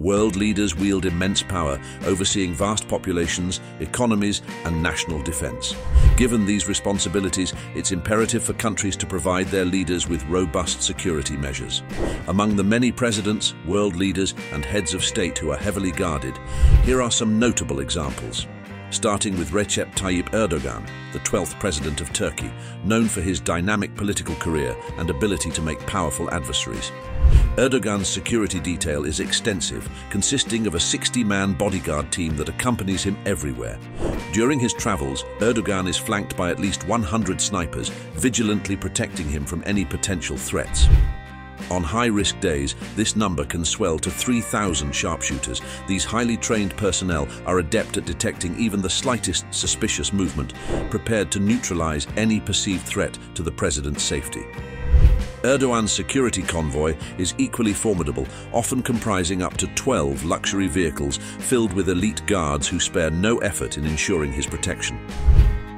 World leaders wield immense power, overseeing vast populations, economies, and national defense. Given these responsibilities, it's imperative for countries to provide their leaders with robust security measures. Among the many presidents, world leaders, and heads of state who are heavily guarded, here are some notable examples starting with Recep Tayyip Erdogan, the 12th president of Turkey, known for his dynamic political career and ability to make powerful adversaries. Erdogan's security detail is extensive, consisting of a 60-man bodyguard team that accompanies him everywhere. During his travels, Erdogan is flanked by at least 100 snipers, vigilantly protecting him from any potential threats. On high-risk days, this number can swell to 3,000 sharpshooters. These highly trained personnel are adept at detecting even the slightest suspicious movement, prepared to neutralize any perceived threat to the president's safety. Erdogan's security convoy is equally formidable, often comprising up to 12 luxury vehicles filled with elite guards who spare no effort in ensuring his protection.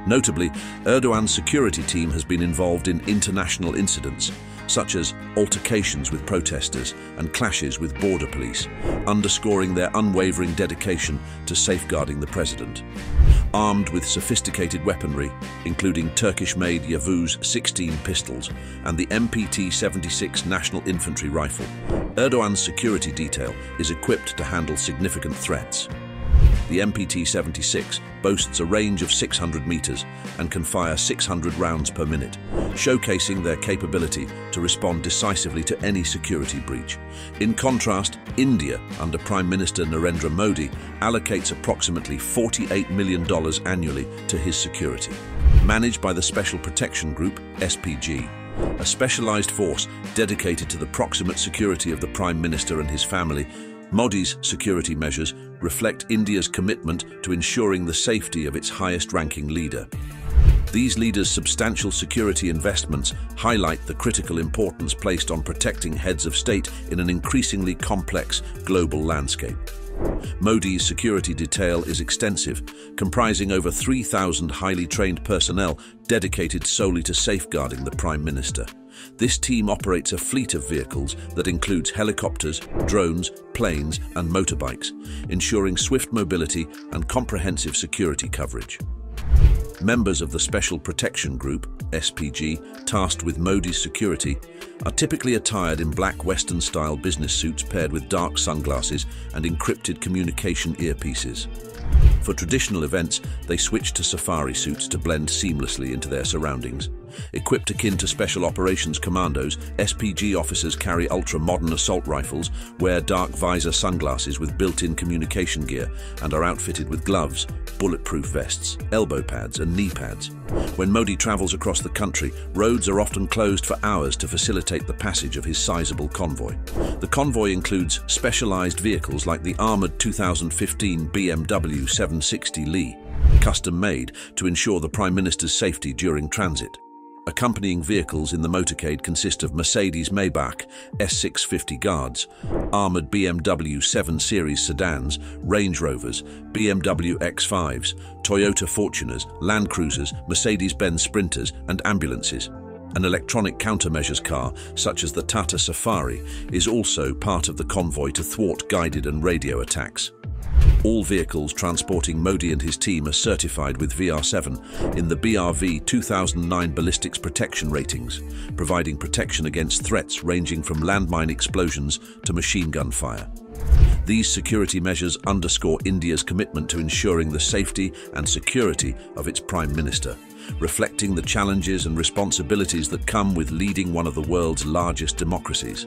Notably, Erdogan's security team has been involved in international incidents, such as altercations with protesters and clashes with border police, underscoring their unwavering dedication to safeguarding the president. Armed with sophisticated weaponry, including Turkish-made Yavuz 16 pistols and the MPT-76 National Infantry Rifle, Erdogan's security detail is equipped to handle significant threats. The MPT-76 boasts a range of 600 meters and can fire 600 rounds per minute, showcasing their capability to respond decisively to any security breach. In contrast, India, under Prime Minister Narendra Modi, allocates approximately $48 million annually to his security. Managed by the Special Protection Group, SPG, a specialized force dedicated to the proximate security of the Prime Minister and his family, Modi's security measures reflect India's commitment to ensuring the safety of its highest-ranking leader. These leaders' substantial security investments highlight the critical importance placed on protecting heads of state in an increasingly complex global landscape. Modi's security detail is extensive, comprising over 3,000 highly trained personnel dedicated solely to safeguarding the Prime Minister. This team operates a fleet of vehicles that includes helicopters, drones, planes and motorbikes, ensuring swift mobility and comprehensive security coverage. Members of the Special Protection Group, SPG, tasked with Modi's security, are typically attired in black Western-style business suits paired with dark sunglasses and encrypted communication earpieces. For traditional events, they switch to safari suits to blend seamlessly into their surroundings. Equipped akin to Special Operations Commandos, SPG officers carry ultra-modern assault rifles, wear dark visor sunglasses with built-in communication gear, and are outfitted with gloves, bulletproof vests, elbow pads and knee pads. When Modi travels across the country, roads are often closed for hours to facilitate the passage of his sizable convoy. The convoy includes specialized vehicles like the armored 2015 BMW 760 Li, custom-made to ensure the Prime Minister's safety during transit. Accompanying vehicles in the motorcade consist of Mercedes Maybach S650 Guards, armoured BMW 7 Series sedans, Range Rovers, BMW X5s, Toyota Fortuners, Land Cruisers, Mercedes-Benz Sprinters and ambulances. An electronic countermeasures car, such as the Tata Safari, is also part of the convoy to thwart guided and radio attacks. All vehicles transporting Modi and his team are certified with VR7 in the BRV 2009 ballistics protection ratings, providing protection against threats ranging from landmine explosions to machine gun fire. These security measures underscore India's commitment to ensuring the safety and security of its Prime Minister, reflecting the challenges and responsibilities that come with leading one of the world's largest democracies.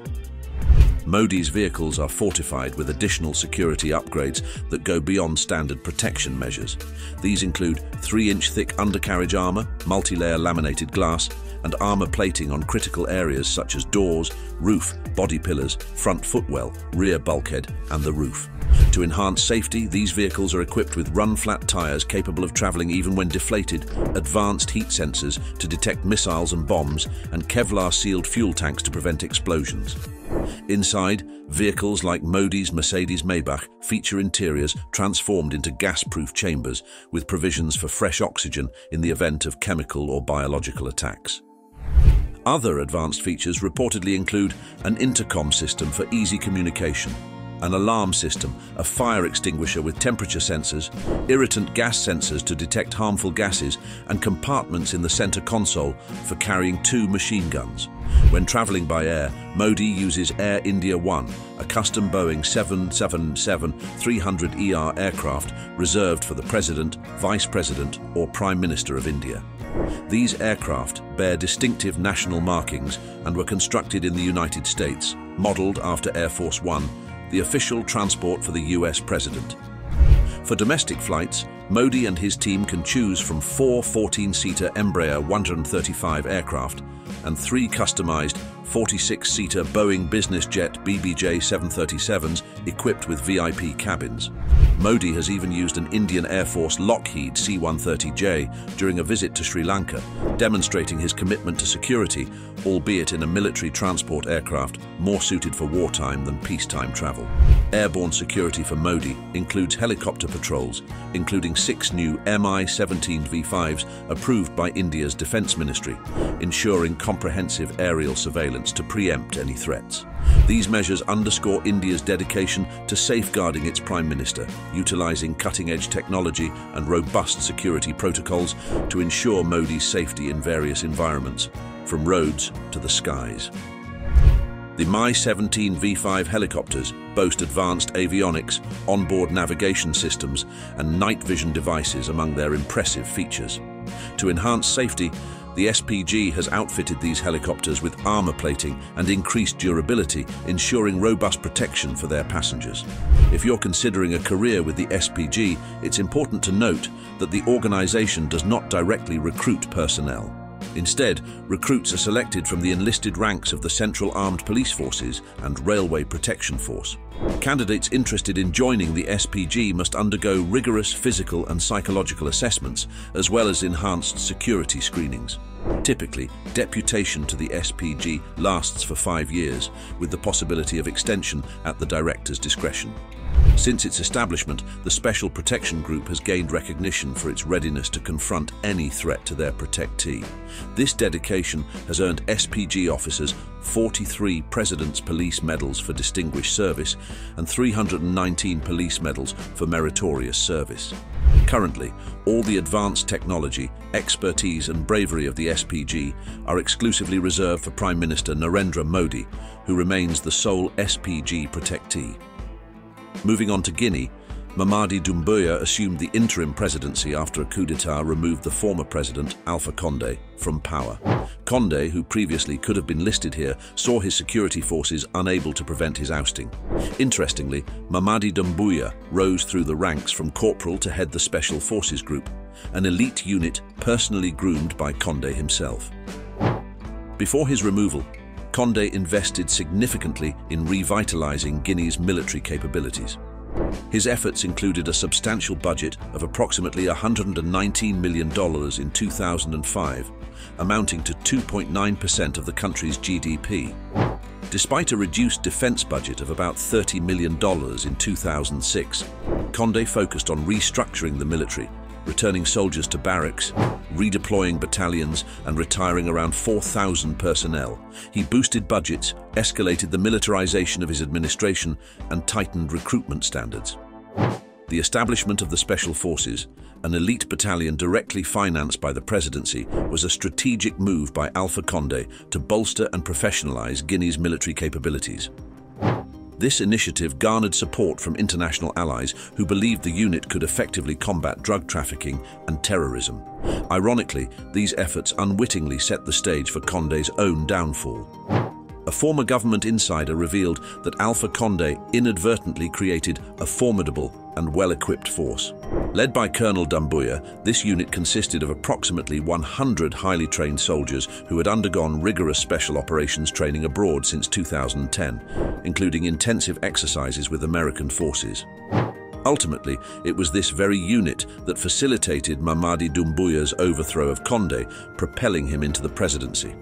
Modi's vehicles are fortified with additional security upgrades that go beyond standard protection measures. These include 3-inch thick undercarriage armour, multi-layer laminated glass, and armour plating on critical areas such as doors, roof, body pillars, front footwell, rear bulkhead, and the roof. To enhance safety, these vehicles are equipped with run-flat tyres capable of travelling even when deflated, advanced heat sensors to detect missiles and bombs, and Kevlar-sealed fuel tanks to prevent explosions. Inside, vehicles like Modi's Mercedes Maybach feature interiors transformed into gas-proof chambers with provisions for fresh oxygen in the event of chemical or biological attacks. Other advanced features reportedly include an intercom system for easy communication, an alarm system, a fire extinguisher with temperature sensors, irritant gas sensors to detect harmful gases, and compartments in the center console for carrying two machine guns. When traveling by air, Modi uses Air India One, a custom Boeing 777-300ER aircraft reserved for the President, Vice President or Prime Minister of India. These aircraft bear distinctive national markings and were constructed in the United States, modelled after Air Force One, the official transport for the US President. For domestic flights, Modi and his team can choose from four 14-seater Embraer 135 aircraft and three customized 46-seater Boeing business jet BBJ 737s equipped with VIP cabins. Modi has even used an Indian Air Force Lockheed C-130J during a visit to Sri Lanka, demonstrating his commitment to security, albeit in a military transport aircraft more suited for wartime than peacetime travel. Airborne security for Modi includes helicopter patrols, including six new Mi-17 V5s approved by India's Defence Ministry, ensuring comprehensive aerial surveillance to preempt any threats. These measures underscore India's dedication to safeguarding its Prime Minister, utilising cutting-edge technology and robust security protocols to ensure Modi's safety in various environments, from roads to the skies. The Mi-17 V5 helicopters boast advanced avionics, onboard navigation systems and night vision devices among their impressive features. To enhance safety, the SPG has outfitted these helicopters with armour plating and increased durability, ensuring robust protection for their passengers. If you're considering a career with the SPG, it's important to note that the organisation does not directly recruit personnel. Instead, recruits are selected from the enlisted ranks of the Central Armed Police Forces and Railway Protection Force. Candidates interested in joining the SPG must undergo rigorous physical and psychological assessments, as well as enhanced security screenings. Typically, deputation to the SPG lasts for five years, with the possibility of extension at the director's discretion. Since its establishment, the Special Protection Group has gained recognition for its readiness to confront any threat to their protectee. This dedication has earned SPG officers 43 President's Police Medals for distinguished service and 319 police medals for meritorious service. Currently, all the advanced technology, expertise and bravery of the SPG are exclusively reserved for Prime Minister Narendra Modi, who remains the sole SPG protectee. Moving on to Guinea, Mamadi Doumbouya assumed the interim presidency after a coup d'etat removed the former president, Alpha Condé, from power. Condé, who previously could have been listed here, saw his security forces unable to prevent his ousting. Interestingly, Mamadi Doumbouya rose through the ranks from corporal to head the Special Forces Group, an elite unit personally groomed by Condé himself. Before his removal, Condé invested significantly in revitalizing Guinea's military capabilities. His efforts included a substantial budget of approximately $119 million in 2005, amounting to 2.9% of the country's GDP. Despite a reduced defense budget of about $30 million in 2006, Condé focused on restructuring the military returning soldiers to barracks, redeploying battalions and retiring around 4,000 personnel. He boosted budgets, escalated the militarization of his administration and tightened recruitment standards. The establishment of the Special Forces, an elite battalion directly financed by the presidency, was a strategic move by Alpha Condé to bolster and professionalize Guinea's military capabilities. This initiative garnered support from international allies who believed the unit could effectively combat drug trafficking and terrorism. Ironically, these efforts unwittingly set the stage for Condé's own downfall. A former government insider revealed that Alpha Condé inadvertently created a formidable and well-equipped force. Led by Colonel Doumbouya, this unit consisted of approximately 100 highly trained soldiers who had undergone rigorous special operations training abroad since 2010, including intensive exercises with American forces. Ultimately, it was this very unit that facilitated Mamadi Doumbouya's overthrow of Condé, propelling him into the presidency.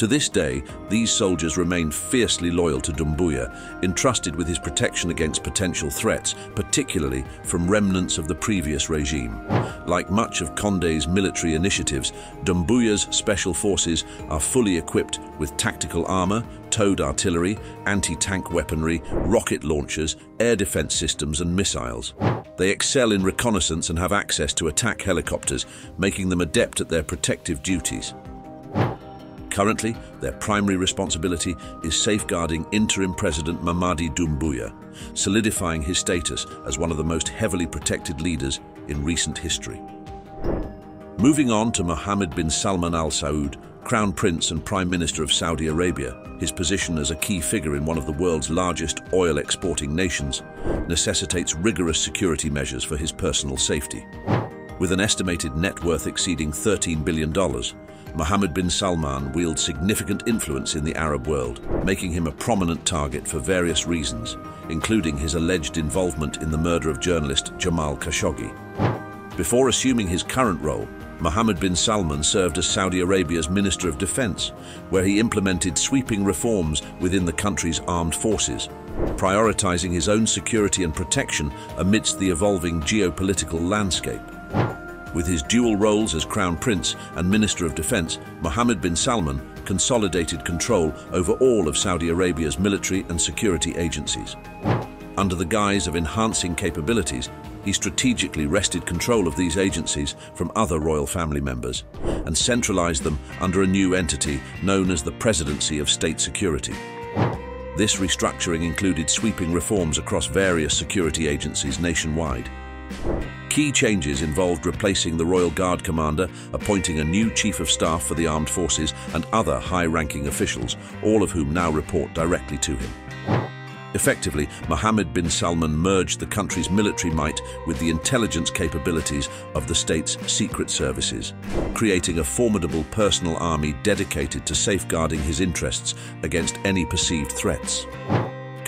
To this day, these soldiers remain fiercely loyal to Doumbouya, entrusted with his protection against potential threats, particularly from remnants of the previous regime. Like much of Condé's military initiatives, Doumbouya's special forces are fully equipped with tactical armor, towed artillery, anti-tank weaponry, rocket launchers, air defense systems and missiles. They excel in reconnaissance and have access to attack helicopters, making them adept at their protective duties. Currently, their primary responsibility is safeguarding interim President Mamadi Doumbouya, solidifying his status as one of the most heavily protected leaders in recent history. Moving on to Mohammed bin Salman al Saud, Crown Prince and Prime Minister of Saudi Arabia, his position as a key figure in one of the world's largest oil exporting nations necessitates rigorous security measures for his personal safety. With an estimated net worth exceeding $13 billion, Mohammed bin Salman wields significant influence in the Arab world, making him a prominent target for various reasons, including his alleged involvement in the murder of journalist Jamal Khashoggi. Before assuming his current role, Mohammed bin Salman served as Saudi Arabia's Minister of Defense, where he implemented sweeping reforms within the country's armed forces, prioritizing his own security and protection amidst the evolving geopolitical landscape. With his dual roles as Crown Prince and Minister of Defense, Mohammed bin Salman consolidated control over all of Saudi Arabia's military and security agencies. Under the guise of enhancing capabilities, he strategically wrested control of these agencies from other royal family members and centralized them under a new entity known as the Presidency of State Security. This restructuring included sweeping reforms across various security agencies nationwide. Key changes involved replacing the Royal Guard commander, appointing a new Chief of Staff for the Armed Forces and other high-ranking officials, all of whom now report directly to him. Effectively, Mohammed bin Salman merged the country's military might with the intelligence capabilities of the state's secret services, creating a formidable personal army dedicated to safeguarding his interests against any perceived threats.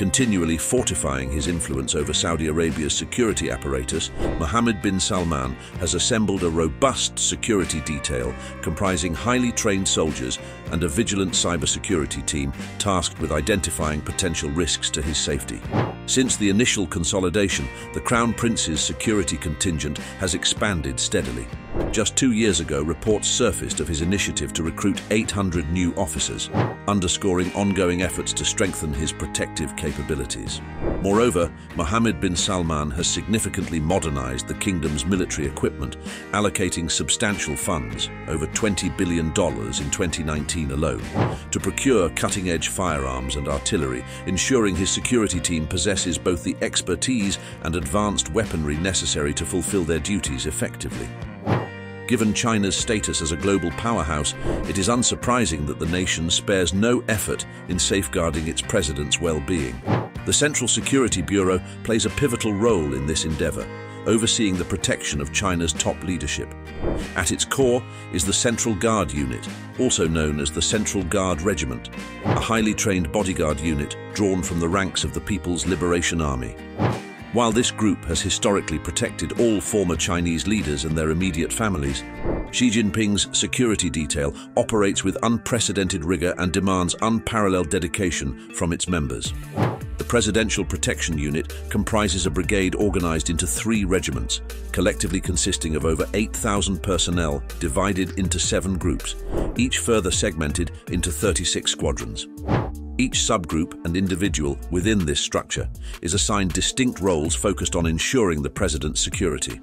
Continually fortifying his influence over Saudi Arabia's security apparatus, Mohammed bin Salman has assembled a robust security detail comprising highly trained soldiers and a vigilant cybersecurity team tasked with identifying potential risks to his safety. Since the initial consolidation, the Crown Prince's security contingent has expanded steadily. Just two years ago, reports surfaced of his initiative to recruit 800 new officers, underscoring ongoing efforts to strengthen his protective capabilities. Moreover, Mohammed bin Salman has significantly modernized the kingdom's military equipment, allocating substantial funds, over $20 billion in 2019 alone, to procure cutting-edge firearms and artillery, ensuring his security team possesses both the expertise and advanced weaponry necessary to fulfill their duties effectively. Given China's status as a global powerhouse, it is unsurprising that the nation spares no effort in safeguarding its president's well-being. The Central Security Bureau plays a pivotal role in this endeavor, overseeing the protection of China's top leadership. At its core is the Central Guard Unit, also known as the Central Guard Regiment, a highly trained bodyguard unit drawn from the ranks of the People's Liberation Army. While this group has historically protected all former Chinese leaders and their immediate families, Xi Jinping's security detail operates with unprecedented rigor and demands unparalleled dedication from its members. The Presidential Protection Unit comprises a brigade organized into three regiments, collectively consisting of over 8,000 personnel divided into seven groups, each further segmented into 36 squadrons. Each subgroup and individual within this structure is assigned distinct roles focused on ensuring the president's security.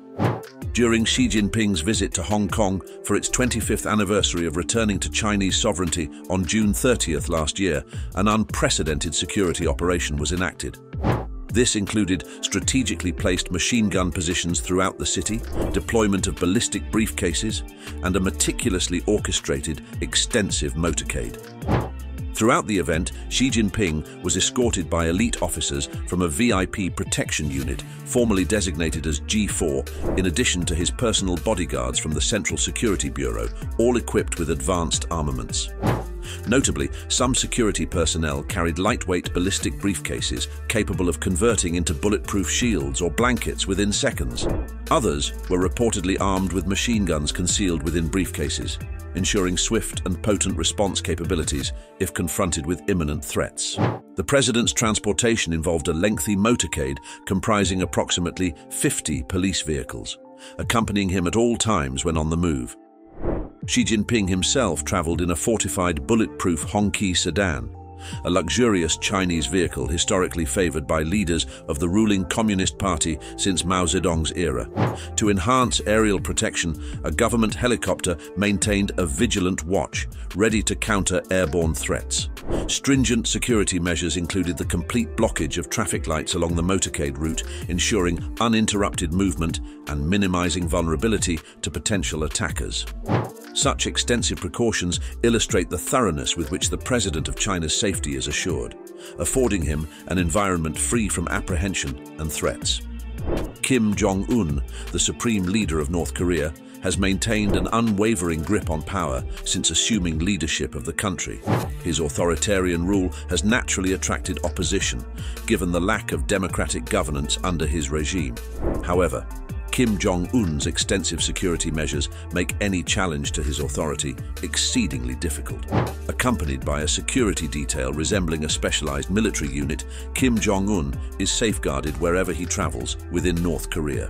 During Xi Jinping's visit to Hong Kong for its 25th anniversary of returning to Chinese sovereignty on June 30th last year, an unprecedented security operation was enacted. This included strategically placed machine gun positions throughout the city, deployment of ballistic briefcases, and a meticulously orchestrated, extensive motorcade. Throughout the event, Xi Jinping was escorted by elite officers from a VIP protection unit, formerly designated as G4, in addition to his personal bodyguards from the Central Security Bureau, all equipped with advanced armaments. Notably, some security personnel carried lightweight ballistic briefcases capable of converting into bulletproof shields or blankets within seconds. Others were reportedly armed with machine guns concealed within briefcases, ensuring swift and potent response capabilities if confronted with imminent threats. The president's transportation involved a lengthy motorcade comprising approximately 50 police vehicles, accompanying him at all times when on the move. Xi Jinping himself traveled in a fortified bulletproof Hongqi sedan, a luxurious Chinese vehicle historically favored by leaders of the ruling Communist Party since Mao Zedong's era. To enhance aerial protection, a government helicopter maintained a vigilant watch, ready to counter airborne threats. Stringent security measures included the complete blockage of traffic lights along the motorcade route, ensuring uninterrupted movement and minimizing vulnerability to potential attackers. Such extensive precautions illustrate the thoroughness with which the President of China's safety is assured, affording him an environment free from apprehension and threats. Kim Jong-un, the supreme leader of North Korea, has maintained an unwavering grip on power since assuming leadership of the country. His authoritarian rule has naturally attracted opposition, given the lack of democratic governance under his regime. However, Kim Jong-un's extensive security measures make any challenge to his authority exceedingly difficult. Accompanied by a security detail resembling a specialized military unit, Kim Jong-un is safeguarded wherever he travels within North Korea.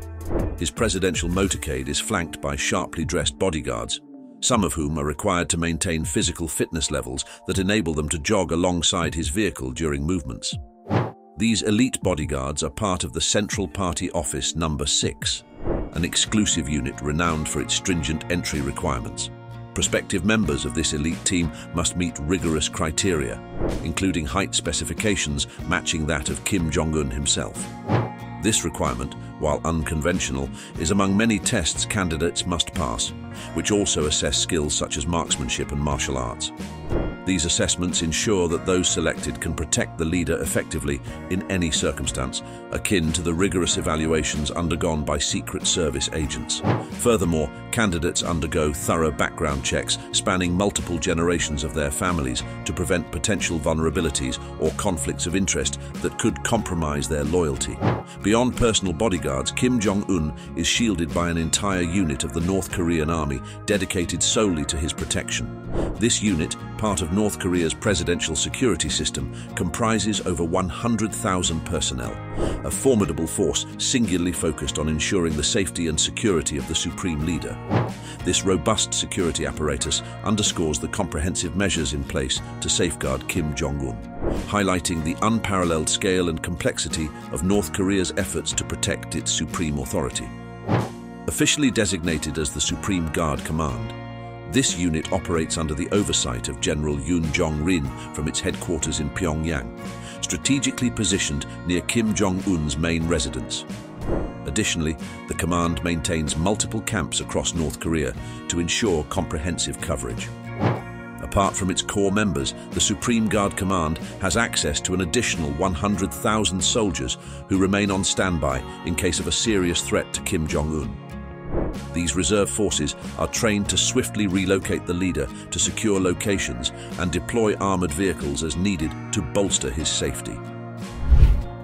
His presidential motorcade is flanked by sharply dressed bodyguards, some of whom are required to maintain physical fitness levels that enable them to jog alongside his vehicle during movements. These elite bodyguards are part of the Central Party Office Number 6, an exclusive unit renowned for its stringent entry requirements. Prospective members of this elite team must meet rigorous criteria, including height specifications matching that of Kim Jong-un himself. This requirement, while unconventional, is among many tests candidates must pass, which also assess skills such as marksmanship and martial arts. These assessments ensure that those selected can protect the leader effectively in any circumstance, akin to the rigorous evaluations undergone by Secret Service agents. Furthermore, candidates undergo thorough background checks spanning multiple generations of their families to prevent potential vulnerabilities or conflicts of interest that could compromise their loyalty. Beyond personal bodyguards, Kim Jong-un is shielded by an entire unit of the North Korean army dedicated solely to his protection. This unit, part of North Korea's presidential security system, comprises over 100,000 personnel, a formidable force singularly focused on ensuring the safety and security of the supreme leader. This robust security apparatus underscores the comprehensive measures in place to safeguard Kim Jong-un, highlighting the unparalleled scale and complexity of North Korea's efforts to protect its supreme authority. Officially designated as the Supreme Guard Command, this unit operates under the oversight of General Yoon Jong-rin from its headquarters in Pyongyang, strategically positioned near Kim Jong-un's main residence. Additionally, the command maintains multiple camps across North Korea to ensure comprehensive coverage. Apart from its core members, the Supreme Guard Command has access to an additional 100,000 soldiers who remain on standby in case of a serious threat to Kim Jong-un. These reserve forces are trained to swiftly relocate the leader to secure locations and deploy armored vehicles as needed to bolster his safety.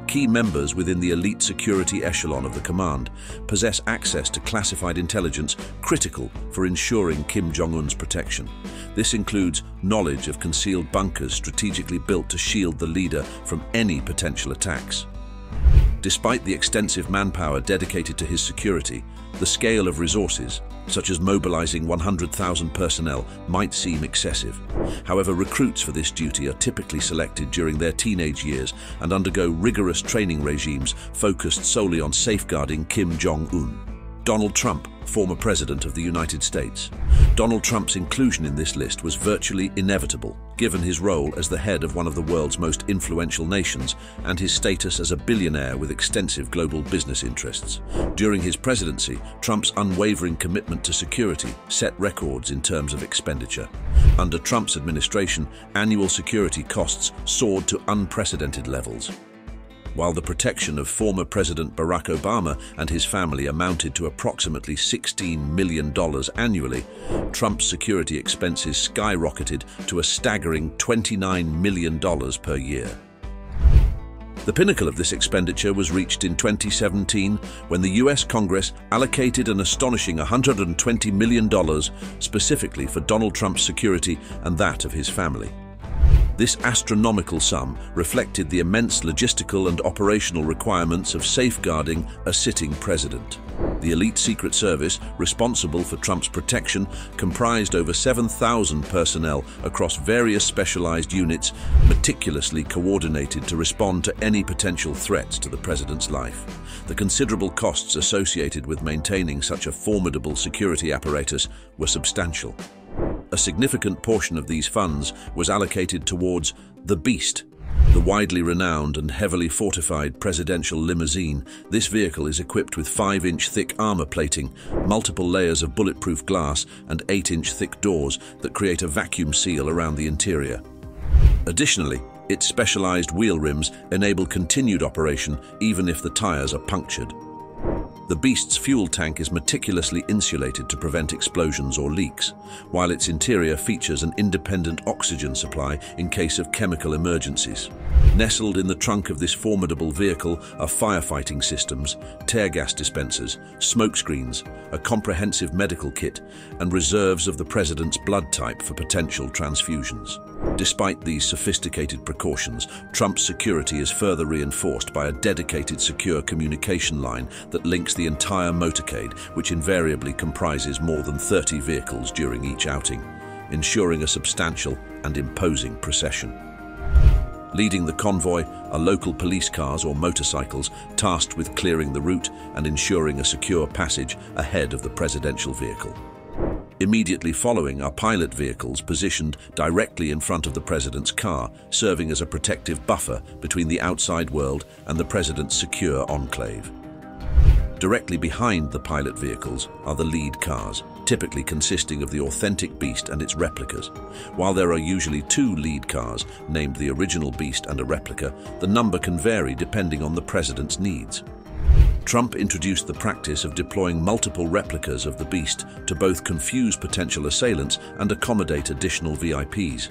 Key members within the elite security echelon of the command possess access to classified intelligence critical for ensuring Kim Jong-un's protection. This includes knowledge of concealed bunkers strategically built to shield the leader from any potential attacks. Despite the extensive manpower dedicated to his security, the scale of resources, such as mobilizing 100,000 personnel, might seem excessive. However, recruits for this duty are typically selected during their teenage years and undergo rigorous training regimes focused solely on safeguarding Kim Jong-un. Donald Trump former President of the United States. Donald Trump's inclusion in this list was virtually inevitable, given his role as the head of one of the world's most influential nations and his status as a billionaire with extensive global business interests. During his presidency, Trump's unwavering commitment to security set records in terms of expenditure. Under Trump's administration, annual security costs soared to unprecedented levels. While the protection of former President Barack Obama and his family amounted to approximately $16 million annually, Trump's security expenses skyrocketed to a staggering $29 million per year. The pinnacle of this expenditure was reached in 2017 when the US Congress allocated an astonishing $120 million specifically for Donald Trump's security and that of his family. This astronomical sum reflected the immense logistical and operational requirements of safeguarding a sitting president. The elite Secret Service, responsible for Trump's protection, comprised over 7,000 personnel across various specialized units, meticulously coordinated to respond to any potential threats to the president's life. The considerable costs associated with maintaining such a formidable security apparatus were substantial. A significant portion of these funds was allocated towards the Beast, the widely renowned and heavily fortified presidential limousine. This vehicle is equipped with 5-inch thick armor plating, multiple layers of bulletproof glass and 8-inch thick doors that create a vacuum seal around the interior. Additionally, its specialized wheel rims enable continued operation even if the tires are punctured. The Beast's fuel tank is meticulously insulated to prevent explosions or leaks, while its interior features an independent oxygen supply in case of chemical emergencies. Nestled in the trunk of this formidable vehicle are firefighting systems, tear gas dispensers, smoke screens, a comprehensive medical kit, and reserves of the President's blood type for potential transfusions. Despite these sophisticated precautions, Trump's security is further reinforced by a dedicated secure communication line that links the entire motorcade, which invariably comprises more than 30 vehicles during each outing, ensuring a substantial and imposing procession. Leading the convoy are local police cars or motorcycles tasked with clearing the route and ensuring a secure passage ahead of the presidential vehicle. Immediately following are pilot vehicles positioned directly in front of the president's car, serving as a protective buffer between the outside world and the president's secure enclave. Directly behind the pilot vehicles are the lead cars, typically consisting of the authentic Beast and its replicas. While there are usually two lead cars, named the original Beast and a replica, the number can vary depending on the president's needs. Trump introduced the practice of deploying multiple replicas of the Beast to both confuse potential assailants and accommodate additional VIPs.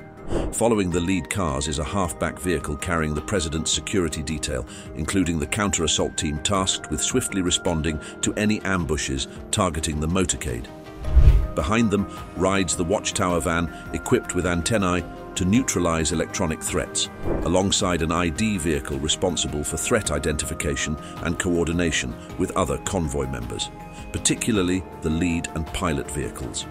Following the lead cars is a half-back vehicle carrying the president's security detail, including the counter-assault team tasked with swiftly responding to any ambushes targeting the motorcade. Behind them rides the watchtower van equipped with antennae to neutralize electronic threats, alongside an ID vehicle responsible for threat identification and coordination with other convoy members, particularly the lead and pilot vehicles.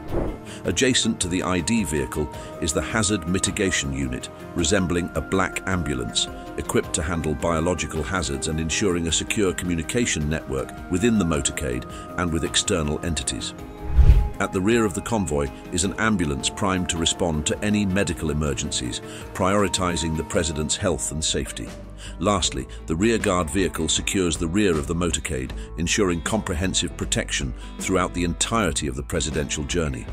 Adjacent to the ID vehicle is the Hazard Mitigation Unit, resembling a black ambulance, equipped to handle biological hazards and ensuring a secure communication network within the motorcade and with external entities. At the rear of the convoy is an ambulance primed to respond to any medical emergencies, prioritizing the President's health and safety. Lastly, the rearguard vehicle secures the rear of the motorcade, ensuring comprehensive protection throughout the entirety of the presidential journey.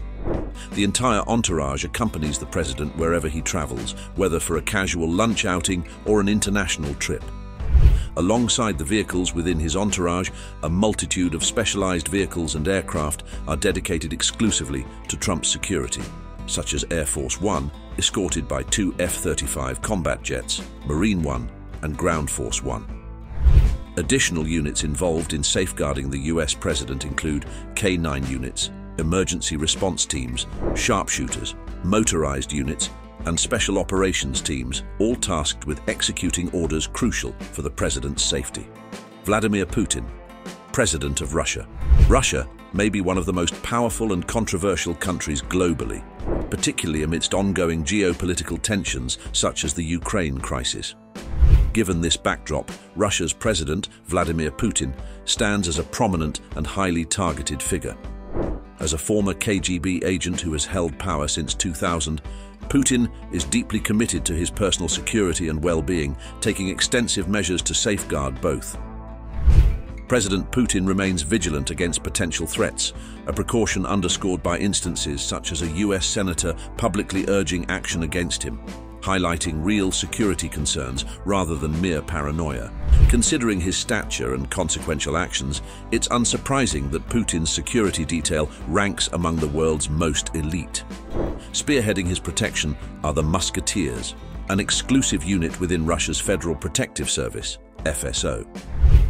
The entire entourage accompanies the President wherever he travels, whether for a casual lunch outing or an international trip. Alongside the vehicles within his entourage, a multitude of specialized vehicles and aircraft are dedicated exclusively to Trump's security, such as Air Force One, escorted by two F-35 combat jets, Marine One, and Ground Force One. Additional units involved in safeguarding the US president include K-9 units, emergency response teams, sharpshooters, motorized units, and special operations teams, all tasked with executing orders crucial for the president's safety. Vladimir Putin, President of Russia. Russia may be one of the most powerful and controversial countries globally, particularly amidst ongoing geopolitical tensions such as the Ukraine crisis. Given this backdrop, Russia's president, Vladimir Putin, stands as a prominent and highly targeted figure. As a former KGB agent who has held power since 2000, Putin is deeply committed to his personal security and well-being, taking extensive measures to safeguard both. President Putin remains vigilant against potential threats, a precaution underscored by instances such as a US senator publicly urging action against him. Highlighting real security concerns rather than mere paranoia. Considering his stature and consequential actions, it's unsurprising that Putin's security detail ranks among the world's most elite. Spearheading his protection are the Musketeers, an exclusive unit within Russia's Federal Protective Service, FSO.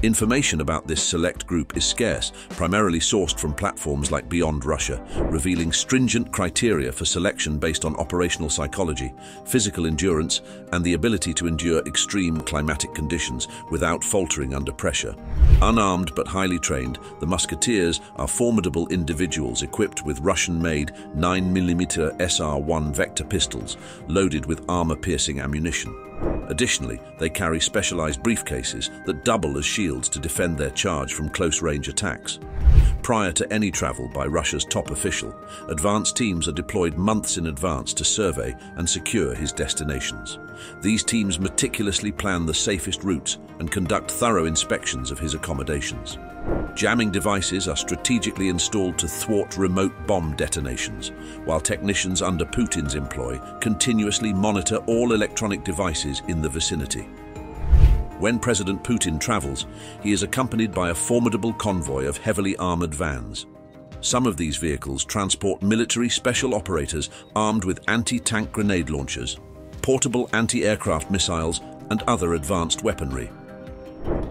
Information about this select group is scarce, primarily sourced from platforms like Beyond Russia, revealing stringent criteria for selection based on operational psychology, physical endurance, and the ability to endure extreme climatic conditions without faltering under pressure. Unarmed but highly trained, the Musketeers are formidable individuals equipped with Russian-made 9mm SR-1 Vector pistols, loaded with armor-piercing ammunition. Additionally, they carry specialized briefcases that double as shields to defend their charge from close-range attacks. Prior to any travel by Russia's top official, advanced teams are deployed months in advance to survey and secure his destinations. These teams meticulously plan the safest routes and conduct thorough inspections of his accommodations. Jamming devices are strategically installed to thwart remote bomb detonations, while technicians under Putin's employ continuously monitor all electronic devices in the vicinity. When President Putin travels, he is accompanied by a formidable convoy of heavily armored vans. Some of these vehicles transport military special operators armed with anti-tank grenade launchers, portable anti-aircraft missiles and other advanced weaponry.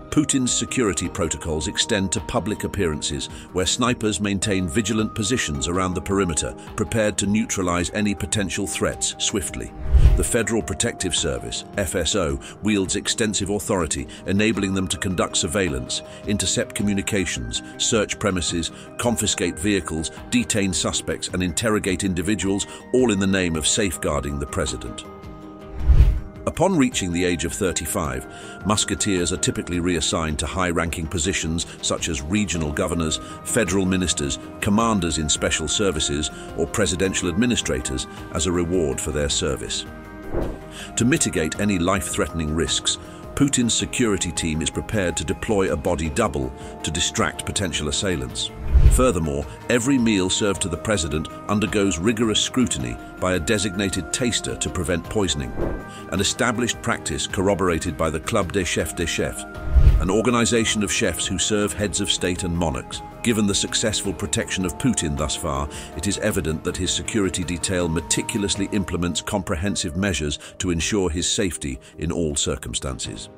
Putin's security protocols extend to public appearances, where snipers maintain vigilant positions around the perimeter, prepared to neutralize any potential threats swiftly. The Federal Protective Service, FSO, wields extensive authority, enabling them to conduct surveillance, intercept communications, search premises, confiscate vehicles, detain suspects and interrogate individuals, all in the name of safeguarding the president. Upon reaching the age of 35, musketeers are typically reassigned to high-ranking positions such as regional governors, federal ministers, commanders in special services, or presidential administrators as a reward for their service. To mitigate any life-threatening risks, Putin's security team is prepared to deploy a body double to distract potential assailants. Furthermore, every meal served to the president undergoes rigorous scrutiny by a designated taster to prevent poisoning, an established practice corroborated by the Club des Chefs des Chefs, an organization of chefs who serve heads of state and monarchs. Given the successful protection of Putin thus far, it is evident that his security detail meticulously implements comprehensive measures to ensure his safety in all circumstances.